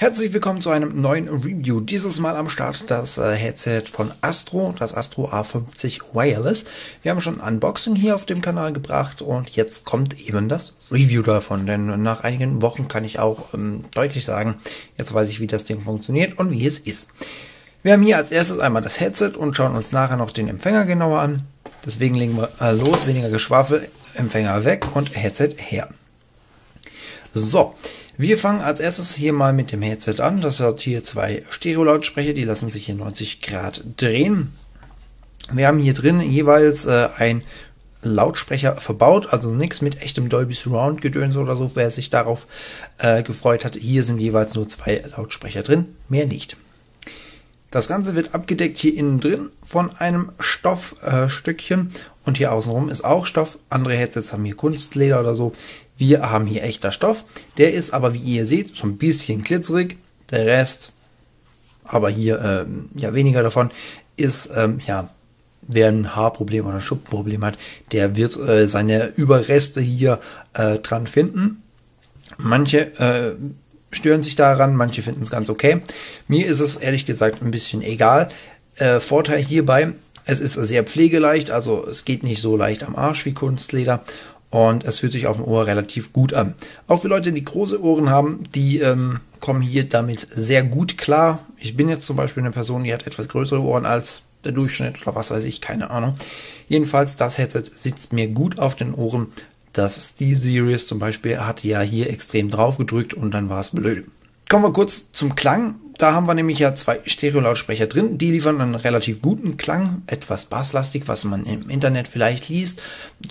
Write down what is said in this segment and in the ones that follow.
Herzlich willkommen zu einem neuen Review. Dieses Mal am Start das äh, Headset von Astro, das Astro A50 Wireless. Wir haben schon ein Unboxing hier auf dem Kanal gebracht und jetzt kommt eben das Review davon. Denn nach einigen Wochen kann ich auch ähm, deutlich sagen, jetzt weiß ich, wie das Ding funktioniert und wie es ist. Wir haben hier als erstes einmal das Headset und schauen uns nachher noch den Empfänger genauer an. Deswegen legen wir äh, los, weniger Geschwafel, Empfänger weg und Headset her. So, wir fangen als erstes hier mal mit dem Headset an. Das hat hier zwei Stereo-Lautsprecher, die lassen sich hier 90 Grad drehen. Wir haben hier drin jeweils äh, ein Lautsprecher verbaut, also nichts mit echtem Dolby Surround Gedöns oder so, wer sich darauf äh, gefreut hat. Hier sind jeweils nur zwei Lautsprecher drin, mehr nicht. Das Ganze wird abgedeckt hier innen drin von einem Stoffstückchen äh, und hier außenrum ist auch Stoff. Andere Headsets haben hier Kunstleder oder so. Wir haben hier echter Stoff. Der ist aber, wie ihr seht, so ein bisschen glitzerig. Der Rest, aber hier ähm, ja weniger davon, ist ähm, ja wer ein Haarproblem oder ein Schuppenproblem hat, der wird äh, seine Überreste hier äh, dran finden. Manche äh, stören sich daran, manche finden es ganz okay. Mir ist es ehrlich gesagt ein bisschen egal. Äh, Vorteil hierbei, es ist sehr pflegeleicht, also es geht nicht so leicht am Arsch wie Kunstleder und es fühlt sich auf dem Ohr relativ gut an. Auch für Leute, die große Ohren haben, die ähm, kommen hier damit sehr gut klar. Ich bin jetzt zum Beispiel eine Person, die hat etwas größere Ohren als der Durchschnitt oder was weiß ich, keine Ahnung. Jedenfalls, das Headset sitzt mir gut auf den Ohren. Das Steel Series zum Beispiel hatte ja hier extrem drauf gedrückt und dann war es blöd. Kommen wir kurz zum Klang. Da haben wir nämlich ja zwei Stereo-Lautsprecher drin. Die liefern einen relativ guten Klang, etwas basslastig, was man im Internet vielleicht liest.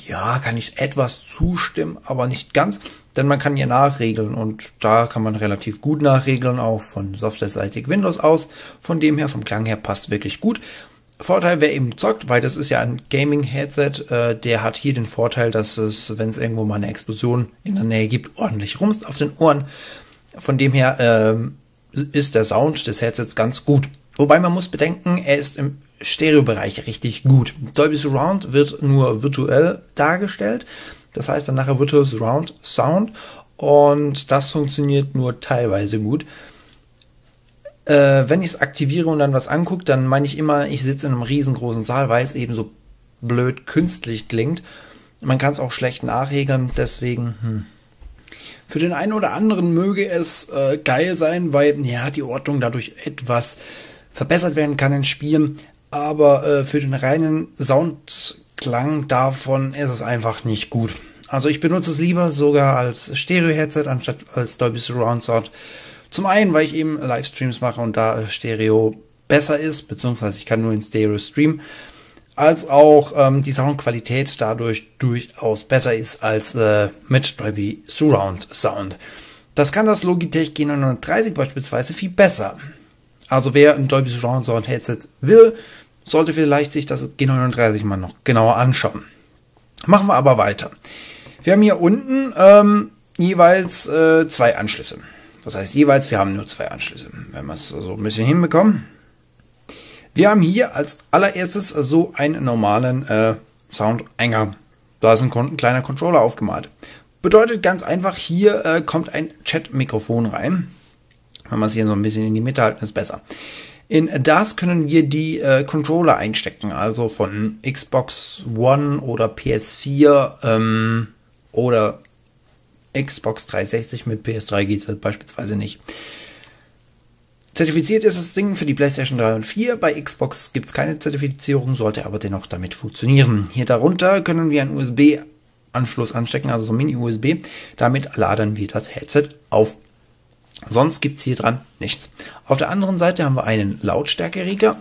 Ja, kann ich etwas zustimmen, aber nicht ganz, denn man kann hier nachregeln und da kann man relativ gut nachregeln, auch von softwareseitig Windows aus. Von dem her, vom Klang her passt wirklich gut. Vorteil, wer eben zockt, weil das ist ja ein Gaming-Headset, äh, der hat hier den Vorteil, dass es, wenn es irgendwo mal eine Explosion in der Nähe gibt, ordentlich rumst auf den Ohren. Von dem her äh, ist der Sound des Headsets ganz gut. Wobei man muss bedenken, er ist im Stereobereich richtig gut. Dolby Surround wird nur virtuell dargestellt. Das heißt dann nachher Virtual Surround Sound und das funktioniert nur teilweise gut. Äh, wenn ich es aktiviere und dann was angucke, dann meine ich immer, ich sitze in einem riesengroßen Saal, weil es eben so blöd künstlich klingt. Man kann es auch schlecht nachregeln, deswegen hm, für den einen oder anderen möge es äh, geil sein, weil ja die Ordnung dadurch etwas verbessert werden kann in Spielen. Aber äh, für den reinen Soundklang davon ist es einfach nicht gut. Also ich benutze es lieber sogar als Stereo-Headset anstatt als Dolby Surround Sound. Zum einen, weil ich eben Livestreams mache und da Stereo besser ist, beziehungsweise ich kann nur in Stereo streamen als auch ähm, die Soundqualität dadurch durchaus besser ist als äh, mit Dolby Surround Sound. Das kann das Logitech G930 beispielsweise viel besser. Also wer ein Dolby Surround Sound Headset will, sollte vielleicht sich das G930 mal noch genauer anschauen. Machen wir aber weiter. Wir haben hier unten ähm, jeweils äh, zwei Anschlüsse. Das heißt jeweils, wir haben nur zwei Anschlüsse. Wenn wir es so ein bisschen hinbekommen, wir haben hier als allererstes so einen normalen äh, Sound-Eingang. Da ist ein, ein, kleiner Controller aufgemalt. Bedeutet ganz einfach, hier äh, kommt ein Chat-Mikrofon rein. Wenn wir es hier so ein bisschen in die Mitte halten, ist besser. In das können wir die äh, Controller einstecken, also von Xbox One oder PS4 ähm, oder Xbox 360 mit PS3 geht es halt beispielsweise nicht. Zertifiziert ist das Ding für die PlayStation 3 und 4. Bei Xbox gibt es keine Zertifizierung, sollte aber dennoch damit funktionieren. Hier darunter können wir einen USB-Anschluss anstecken, also so Mini-USB. Damit laden wir das Headset auf. Sonst gibt es hier dran nichts. Auf der anderen Seite haben wir einen Lautstärkeregler.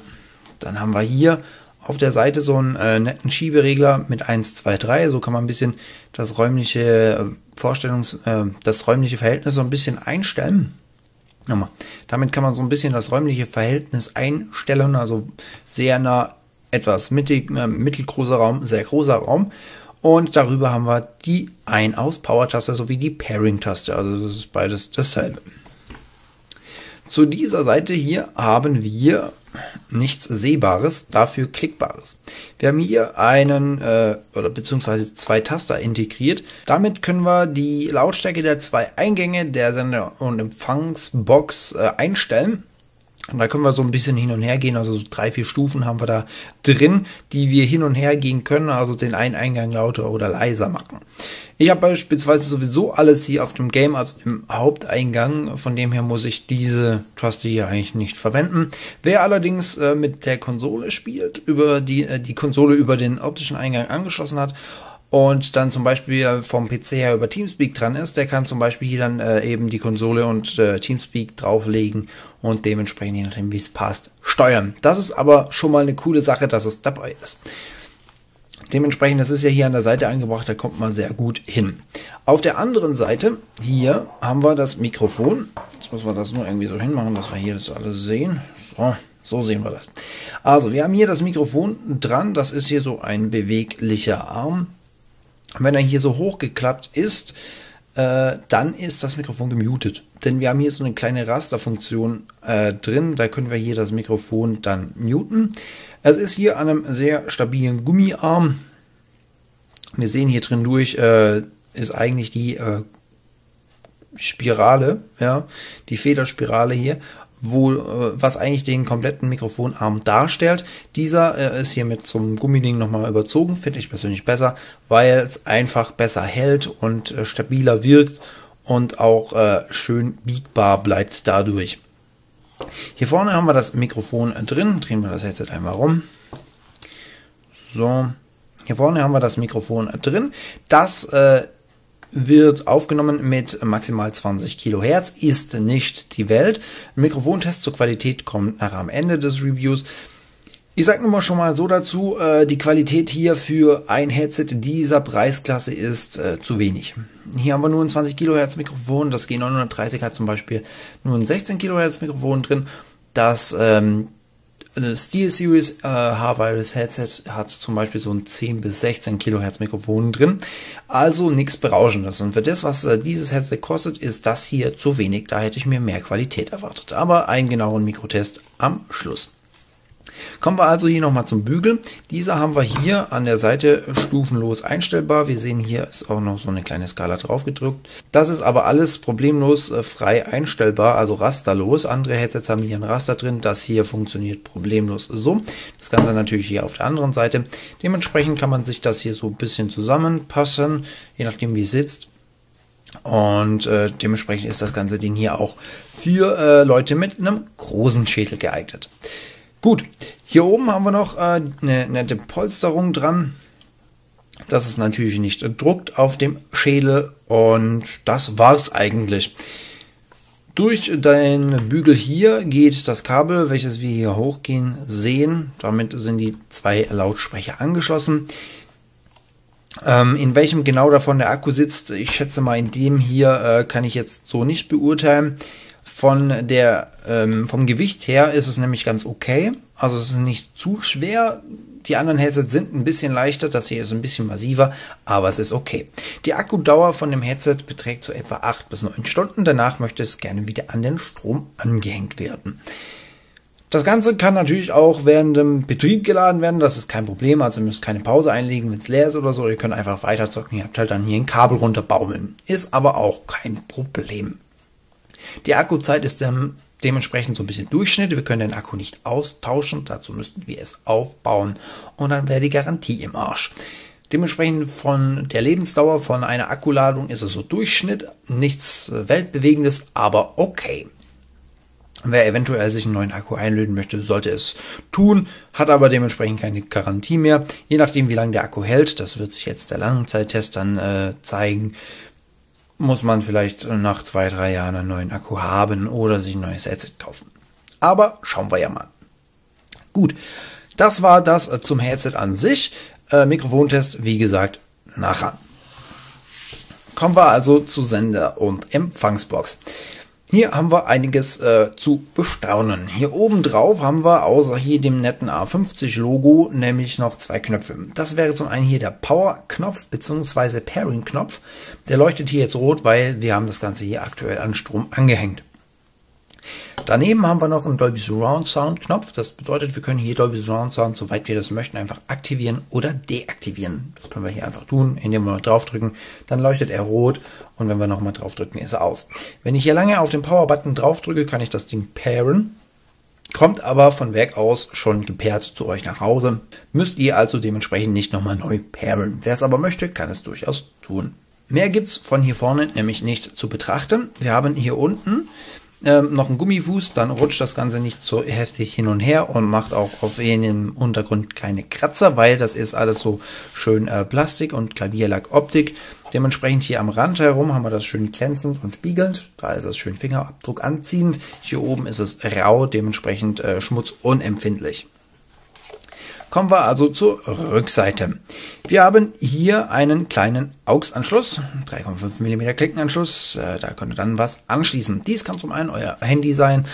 Dann haben wir hier auf der Seite so einen äh, netten Schieberegler mit 1, 2, 3. So kann man ein bisschen das räumliche äh, Vorstellungs-, äh, das räumliche Verhältnis so ein bisschen einstellen. Nochmal. Damit kann man so ein bisschen das räumliche Verhältnis einstellen, also sehr nah, etwas mittig, äh, mittelgroßer Raum, sehr großer Raum. Und darüber haben wir die Ein-Aus-Power-Taste sowie die Pairing-Taste. Also das ist beides dasselbe. Zu dieser Seite hier haben wir nichts Sehbares, dafür Klickbares. Wir haben hier einen äh, oder beziehungsweise zwei Taster integriert. Damit können wir die Lautstärke der zwei Eingänge der Sender- und Empfangsbox äh, einstellen. Und da können wir so ein bisschen hin und her gehen. Also so drei, vier Stufen haben wir da drin, die wir hin und her gehen können. Also den einen Eingang lauter oder leiser machen. Ich habe beispielsweise sowieso alles hier auf dem Game, also im Haupteingang. Von dem her muss ich diese Taste hier eigentlich nicht verwenden. Wer allerdings äh, mit der Konsole spielt, über die, äh, die Konsole über den optischen Eingang angeschlossen hat und dann zum Beispiel vom PC her über Teamspeak dran ist, der kann zum Beispiel hier dann äh, eben die Konsole und äh, Teamspeak drauflegen und dementsprechend, je nachdem wie es passt, steuern. Das ist aber schon mal eine coole Sache, dass es dabei ist. Dementsprechend, das ist ja hier an der Seite angebracht, da kommt man sehr gut hin. Auf der anderen Seite, hier haben wir das Mikrofon. Jetzt müssen wir das nur irgendwie so hinmachen, dass wir hier das alles sehen. So, so sehen wir das. Also, wir haben hier das Mikrofon dran. Das ist hier so ein beweglicher Arm wenn er hier so hochgeklappt ist, äh, dann ist das Mikrofon gemutet. Denn wir haben hier so eine kleine Rasterfunktion äh, drin. Da können wir hier das Mikrofon dann muten. Es ist hier an einem sehr stabilen Gummiarm. Wir sehen hier drin durch, äh, ist eigentlich die äh, Spirale, ja, die Federspirale hier wo, äh, was eigentlich den kompletten Mikrofonarm darstellt. Dieser äh, ist hier mit zum Gummiding nochmal überzogen, finde ich persönlich besser, weil es einfach besser hält und äh, stabiler wirkt und auch schön biegbar bleibt dadurch. Hier vorne haben wir das Mikrofon drin, drehen wir das Headset einmal rum. So, hier vorne haben wir das Mikrofon drin. Das äh, wird aufgenommen mit maximal 20 Kilohertz, ist nicht die Welt. Mikrofontest zur Qualität kommt nachher am Ende des Reviews. Ich sage nur mal schon mal so dazu, äh, die Qualität hier für ein Headset dieser Preisklasse ist äh, zu wenig. Hier haben wir nur ein 20 Kilohertz Mikrofon, das G930 hat zum Beispiel nur ein 16 Kilohertz Mikrofon drin. Das ähm, eine SteelSeries äh, H-Wireless Headset hat zum Beispiel so ein 10 bis 16 Kilohertz Mikrofon drin. Also nichts Berauschendes. Und für das, was äh, dieses Headset kostet, ist das hier zu wenig. Da hätte ich mir mehr Qualität erwartet. Aber einen genauen Mikrotest am Schluss. Kommen wir also hier nochmal zum Bügel. Dieser haben wir hier an der Seite stufenlos einstellbar. Wir sehen hier ist auch noch so eine kleine Skala drauf gedrückt. Das ist aber alles problemlos äh, frei einstellbar, also rasterlos. Andere Headsets haben hier ein Raster drin. Das hier funktioniert problemlos so. Das Ganze natürlich hier auf der anderen Seite. Dementsprechend kann man sich das hier so ein bisschen zusammenpassen, je nachdem wie es sitzt. Und äh, dementsprechend ist das ganze Ding hier auch für äh, Leute mit einem großen Schädel geeignet. Gut, hier oben haben wir noch äh, eine nette Polsterung dran. Das ist natürlich nicht druckt auf dem Schädel und das war's eigentlich. Durch den Bügel hier geht das Kabel, welches wir hier hochgehen sehen. Damit sind die zwei Lautsprecher angeschlossen. Ähm, in welchem genau davon der Akku sitzt, ich schätze mal in dem hier äh, kann ich jetzt so nicht beurteilen. Von der, ähm, vom Gewicht her ist es nämlich ganz okay. Also es ist nicht zu schwer. Die anderen Headsets sind ein bisschen leichter, das hier ist ein bisschen massiver, aber es ist okay. Die Akkudauer von dem Headset beträgt so etwa 8 bis 9 Stunden. Danach möchte es gerne wieder an den Strom angehängt werden. Das Ganze kann natürlich auch während dem Betrieb geladen werden, das ist kein Problem. Also ihr müsst keine Pause einlegen, wenn es leer ist oder so. Ihr könnt einfach weiter zocken. Ihr habt halt dann hier ein Kabel runterbaumeln. Ist aber auch kein Problem. Die Akkuzeit ist ähm, dementsprechend so ein bisschen Durchschnitt. Wir können den Akku nicht austauschen, dazu müssten wir es aufbauen und dann wäre die Garantie im Arsch. Dementsprechend von der Lebensdauer von einer Akkuladung ist es so Durchschnitt, nichts äh, Weltbewegendes, aber okay. Wer eventuell sich einen neuen Akku einlöten möchte, sollte es tun, hat aber dementsprechend keine Garantie mehr. Je nachdem, wie lange der Akku hält, das wird sich jetzt der Langzeittest dann äh, zeigen, muss man vielleicht nach zwei, drei Jahren einen neuen Akku haben oder sich ein neues Headset kaufen. Aber schauen wir ja mal. Gut, das war das äh, zum Headset an sich. Äh, Mikrofontest, wie gesagt, nachher. Kommen wir also zu Sender und Empfangsbox. Hier haben wir einiges äh, zu bestaunen. Hier oben drauf haben wir außer hier dem netten A50 Logo nämlich noch zwei Knöpfe. Das wäre zum einen hier der Power-Knopf bzw. Pairing-Knopf. Der leuchtet hier jetzt rot, weil wir haben das Ganze hier aktuell an Strom angehängt. Daneben haben wir noch einen Dolby Surround Sound Knopf. Das bedeutet, wir können hier Dolby Surround Sound, soweit wir das möchten, einfach aktivieren oder deaktivieren. Das können wir hier einfach tun, indem wir draufdrücken. Dann leuchtet er rot und wenn wir nochmal draufdrücken, ist er aus. Wenn ich hier lange auf den Power Button draufdrücke, kann ich das Ding pairen. Kommt aber von Werk aus schon gepaart zu euch nach Hause. Müsst ihr also dementsprechend nicht nochmal neu pairen. Wer es aber möchte, kann es durchaus tun. Mehr gibt's von hier vorne nämlich nicht zu betrachten. Wir haben hier unten ähm, noch einen Gummifuß, dann rutscht das Ganze nicht so heftig hin und her und macht auch auf jenem Untergrund keine Kratzer, weil das ist alles so schön äh, Plastik und Klavierlack Optik. Dementsprechend hier am Rand herum haben wir das schön glänzend und spiegelnd. Da ist es schön Fingerabdruck anziehend. Hier oben ist es rau, dementsprechend äh, schmutzunempfindlich. Kommen wir also zur Rückseite. Wir haben hier einen kleinen AUX-Anschluss, 3,5 mm Klinkenanschluss. Äh, da könnt ihr dann was anschließen. Dies kann zum einen euer Handy sein,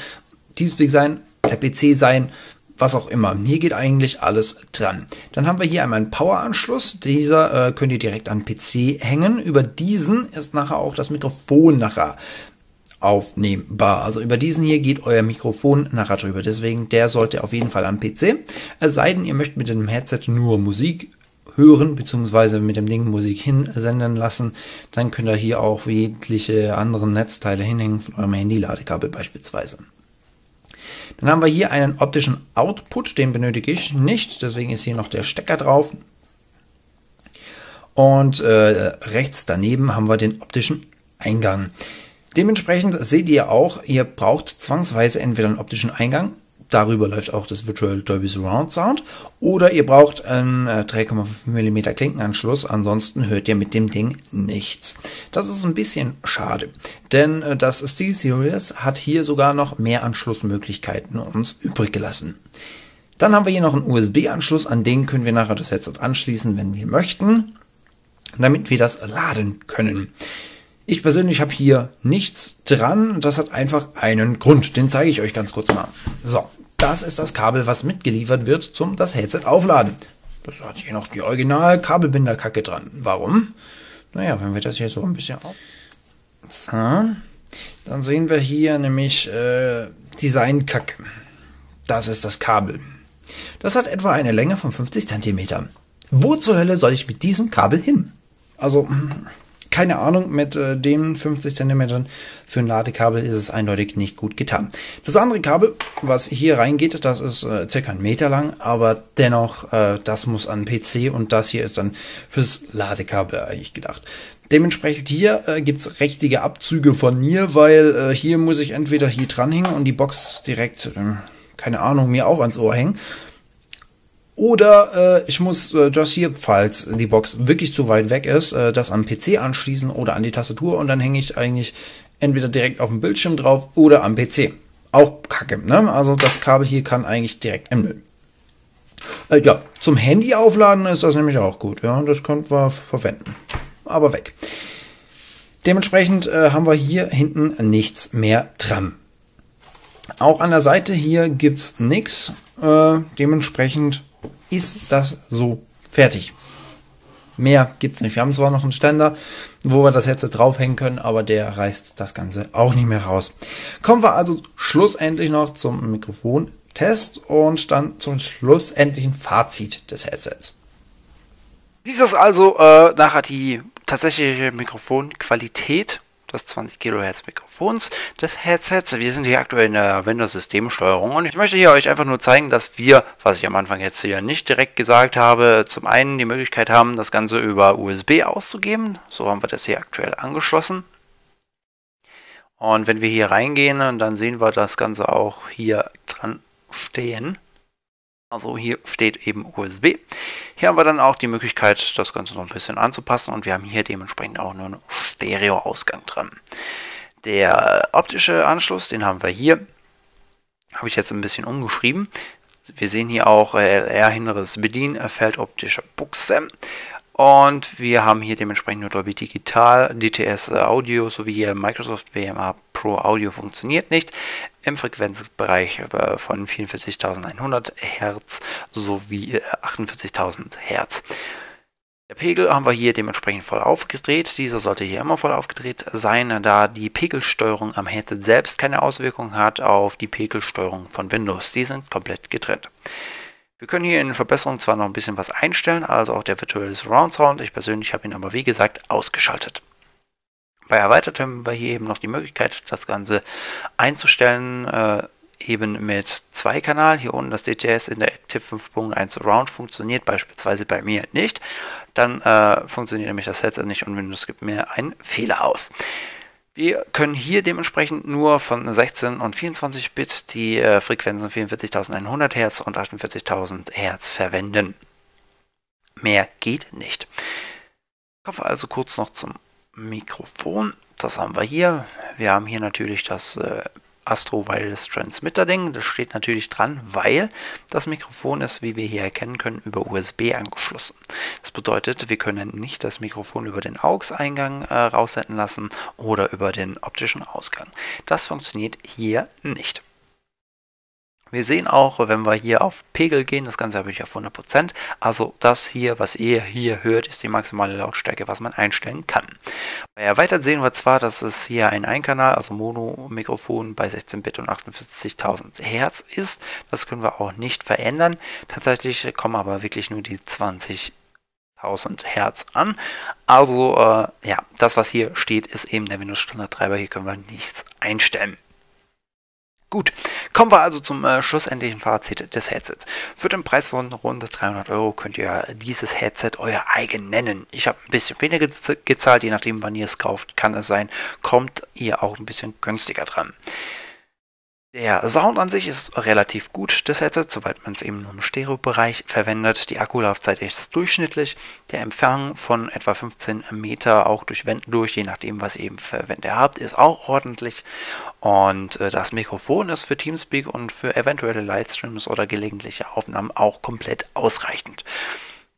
Teamspeak sein, der PC sein, was auch immer. Hier geht eigentlich alles dran. Dann haben wir hier einmal einen Power-Anschluss. Dieser äh, könnt ihr direkt an PC hängen. Über diesen ist nachher auch das Mikrofon nachher aufnehmbar. Also über diesen hier geht euer Mikrofon nachher drüber. Deswegen, der sollte auf jeden Fall am PC. Es sei denn, ihr möchtet mit dem Headset nur Musik hören, beziehungsweise mit dem Ding Musik hinsenden lassen, dann könnt ihr hier auch jegliche anderen Netzteile hinhängen, von eurem Handy-Ladekabel beispielsweise. Dann haben wir hier einen optischen Output, den benötige ich nicht, deswegen ist hier noch der Stecker drauf. Und äh, rechts daneben haben wir den optischen Eingang. Dementsprechend seht ihr auch, ihr braucht zwangsweise entweder einen optischen Eingang, darüber läuft auch das Virtual Dolby Surround Sound, oder ihr braucht einen 3,5 mm Klinkenanschluss, ansonsten hört ihr mit dem Ding nichts. Das ist ein bisschen schade, denn äh, das Steel Series hat hier sogar noch mehr Anschlussmöglichkeiten uns übrig gelassen. Dann haben wir hier noch einen USB-Anschluss, an den können wir nachher das Headset anschließen, wenn wir möchten, damit wir das laden können. Ich persönlich habe hier nichts dran. Das hat einfach einen Grund. Den zeige ich euch ganz kurz mal. So, das ist das Kabel, was mitgeliefert wird zum das Headset aufladen. Das hat hier noch die original Kabelbinderkacke dran. Warum? Naja, wenn wir das hier so ein bisschen auf... So, dann sehen wir hier nämlich äh, Designkacke. Das ist das Kabel. Das hat etwa eine Länge von 50 cm. Wo zur Hölle soll ich mit diesem Kabel hin? Also, keine Ahnung, mit äh, den 50 cm für ein Ladekabel ist es eindeutig nicht gut getan. Das andere Kabel, was hier reingeht, das ist äh, circa einen Meter lang, aber dennoch, äh, das muss an PC und das hier ist dann fürs Ladekabel eigentlich gedacht. Dementsprechend hier äh, gibt es richtige Abzüge von mir, weil äh, hier muss ich entweder hier dranhängen und die Box direkt, äh, keine Ahnung, mir auch ans Ohr hängen. Oder äh, ich muss äh, das hier, falls die Box wirklich zu weit weg ist, äh, das am PC anschließen oder an die Tastatur und dann hänge ich eigentlich entweder direkt auf dem Bildschirm drauf oder am PC. Auch kacke, ne? Also das Kabel hier kann eigentlich direkt im Müll. Äh, ja, zum Handy aufladen ist das nämlich auch gut. Ja, das könnten wir verwenden. Aber weg. Dementsprechend äh, haben wir hier hinten nichts mehr dran. Auch an der Seite hier gibt es nichts. Äh, dementsprechend ist das so fertig. Mehr gibt es nicht. Wir haben zwar noch einen Ständer, wo wir das Headset draufhängen können, aber der reißt das Ganze auch nicht mehr raus. Kommen wir also schlussendlich noch zum Mikrofontest und dann zum schlussendlichen Fazit des Headsets. Dies ist also äh, nachher die tatsächliche Mikrofonqualität des 20 Kilohertz Mikrofons des Headsets. Wir sind hier aktuell in der Windows-Systemsteuerung und ich möchte hier euch einfach nur zeigen, dass wir, was ich am Anfang jetzt hier nicht direkt gesagt habe, zum einen die Möglichkeit haben, das Ganze über USB auszugeben. So haben wir das hier aktuell angeschlossen. Und wenn wir hier reingehen, dann sehen wir das Ganze auch hier dran stehen. Also hier steht eben USB. Hier haben wir dann auch die Möglichkeit, das Ganze noch ein bisschen anzupassen und wir haben hier dementsprechend auch nur einen Stereo-Ausgang dran. Der optische Anschluss, den haben wir hier. Habe ich jetzt ein bisschen umgeschrieben. Wir sehen hier auch LR-hinteres Bedienfeld optische Buchse. Und wir haben hier dementsprechend nur Dolby Digital, DTS Audio sowie Microsoft WMA Pro Audio funktioniert nicht im Frequenzbereich äh, von 44.100 Hertz sowie 48.000 äh, Hertz. Der Pegel haben wir hier dementsprechend voll aufgedreht. Dieser sollte hier immer voll aufgedreht sein, da die Pegelsteuerung am Headset selbst keine Auswirkung hat auf die Pegelsteuerung von Windows. Die sind komplett getrennt. Wir können hier in Verbesserungen zwar noch ein bisschen was einstellen, also auch der Virtual Surround Sound. Ich persönlich habe ihn aber wie gesagt ausgeschaltet. Bei Erweitert haben wir hier eben noch die Möglichkeit, das Ganze einzustellen, äh, eben mit zwei Kanal. Hier unten das DTS in der Active 5.1 Surround funktioniert beispielsweise bei mir nicht. Dann äh, funktioniert nämlich das Headset nicht und Windows gibt mir einen Fehler aus. Wir können hier dementsprechend nur von 16 und 24 Bit die äh, Frequenzen 44.100 Hertz und 48.000 Hertz verwenden. Mehr geht nicht. Kommen wir also kurz noch zum Mikrofon. Das haben wir hier. Wir haben hier natürlich das äh, Astro Wireless Transmitter Ding. Das steht natürlich dran, weil das Mikrofon ist, wie wir hier erkennen können, über USB angeschlossen. Das bedeutet, wir können nicht das Mikrofon über den AUX-Eingang äh, raussenden lassen oder über den optischen Ausgang. Das funktioniert hier nicht. Wir sehen auch, wenn wir hier auf Pegel gehen, das Ganze habe ich auf 100%. Also das hier, was ihr hier hört, ist die maximale Lautstärke, was man einstellen kann. Bei erweitert sehen wir zwar, dass es hier ein Einkanal, also Mono-Mikrofon bei 16-Bit und 48.000 Hertz ist. Das können wir auch nicht verändern. Tatsächlich kommen aber wirklich nur die 20 1000 Hertz an. Also äh, ja, das was hier steht, ist eben der Windows Standard Treiber. Hier können wir nichts einstellen. Gut, kommen wir also zum äh, schlussendlichen Fazit des Headsets. Für den Preis von rund 300 Euro könnt ihr dieses Headset euer eigen nennen. Ich habe ein bisschen weniger gezahlt, je nachdem wann ihr es kauft, kann es sein, kommt ihr auch ein bisschen günstiger dran. Der Sound an sich ist relativ gut das Headset, soweit man es eben nur im Stereo-Bereich verwendet. Die Akkulaufzeit ist durchschnittlich. Der Empfang von etwa 15 Meter auch durch Wänden durch, je nachdem was ihr eben für Wände habt, ist auch ordentlich. Und äh, das Mikrofon ist für Teamspeak und für eventuelle Livestreams oder gelegentliche Aufnahmen auch komplett ausreichend.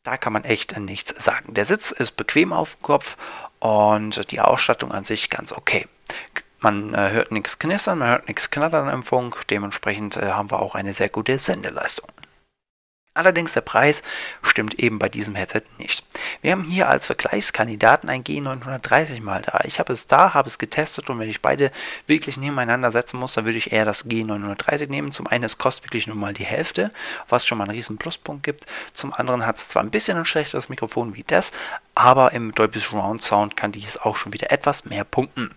Da kann man echt nichts sagen. Der Sitz ist bequem auf dem Kopf und die Ausstattung an sich ganz okay. Man äh, hört nichts knistern, man hört nichts knattern im Funk, dementsprechend äh, haben wir auch eine sehr gute Sendeleistung. Allerdings der Preis stimmt eben bei diesem Headset nicht. Wir haben hier als Vergleichskandidaten ein G930 mal da. Ich habe es da, habe es getestet und wenn ich beide wirklich nebeneinander setzen muss, dann würde ich eher das G930 nehmen. Zum einen, es kostet wirklich nur mal die Hälfte, was schon mal einen riesen Pluspunkt gibt. Zum anderen hat es zwar ein bisschen ein schlechteres Mikrofon wie das, aber im Dolby Surround Sound kann dies auch schon wieder etwas mehr punkten.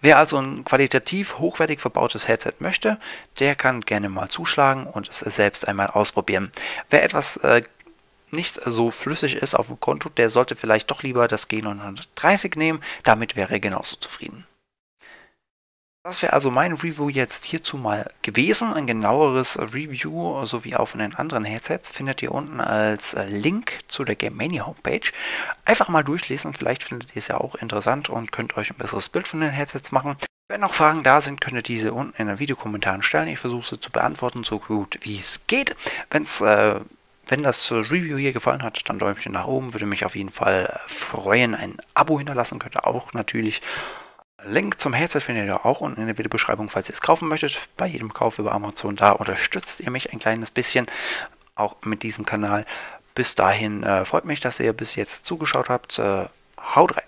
Wer also ein qualitativ hochwertig verbautes Headset möchte, der kann gerne mal zuschlagen und es selbst einmal ausprobieren. Wer etwas äh, nicht so flüssig ist auf dem Konto, der sollte vielleicht doch lieber das G930 nehmen, damit wäre er genauso zufrieden. Das wäre also mein Review jetzt hierzu mal gewesen. Ein genaueres Review sowie auch von den anderen Headsets findet ihr unten als äh, Link zu der Game Mania Homepage. Einfach mal durchlesen, vielleicht findet ihr es ja auch interessant und könnt euch ein besseres Bild von den Headsets machen. Wenn noch Fragen da sind, könnt ihr diese unten in den Videokommentaren stellen. Ich versuche sie zu beantworten, so gut wie es geht. Wenn's, äh, wenn das Review hier gefallen hat, dann Däumchen nach oben. Würde mich auf jeden Fall freuen. Ein Abo hinterlassen könnt ihr auch natürlich. Link zum Headset findet ihr auch unten in der Videobeschreibung, falls ihr es kaufen möchtet. Bei jedem Kauf über Amazon, da unterstützt ihr mich ein kleines bisschen, auch mit diesem Kanal. Bis dahin äh, freut mich, dass ihr bis jetzt zugeschaut habt. Äh, haut rein!